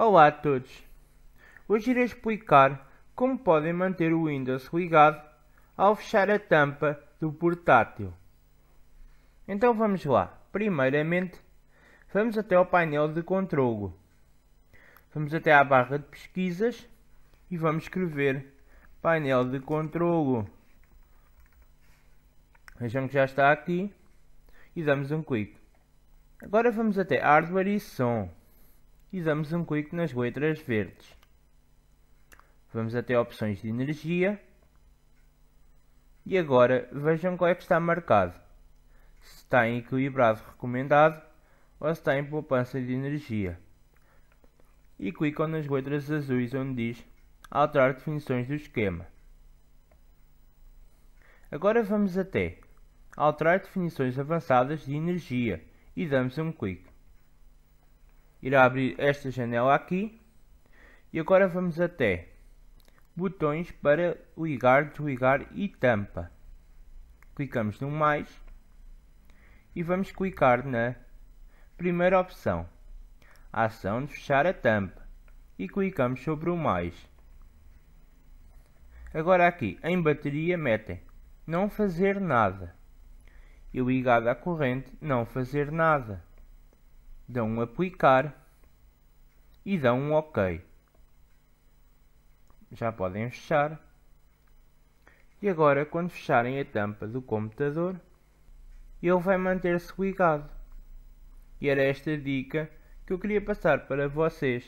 Olá a todos! Hoje irei explicar como podem manter o Windows ligado ao fechar a tampa do portátil. Então vamos lá. Primeiramente, vamos até ao painel de controlo. Vamos até à barra de pesquisas e vamos escrever painel de controlo. Vejam que já está aqui e damos um clique. Agora vamos até hardware e som e damos um clique nas letras verdes. Vamos até opções de energia e agora vejam qual é que está marcado. Se está em equilibrado recomendado ou se está em poupança de energia. E clicam nas letras azuis onde diz alterar definições do esquema. Agora vamos até alterar definições avançadas de energia e damos um clique irá abrir esta janela aqui. E agora vamos até botões para ligar, desligar e tampa. Clicamos no mais e vamos clicar na primeira opção. A ação de fechar a tampa. E clicamos sobre o mais. Agora aqui em bateria metem não fazer nada. E ligado à corrente não fazer nada dão um aplicar e dão um OK. Já podem fechar. E agora, quando fecharem a tampa do computador, ele vai manter-se ligado. E era esta dica que eu queria passar para vocês.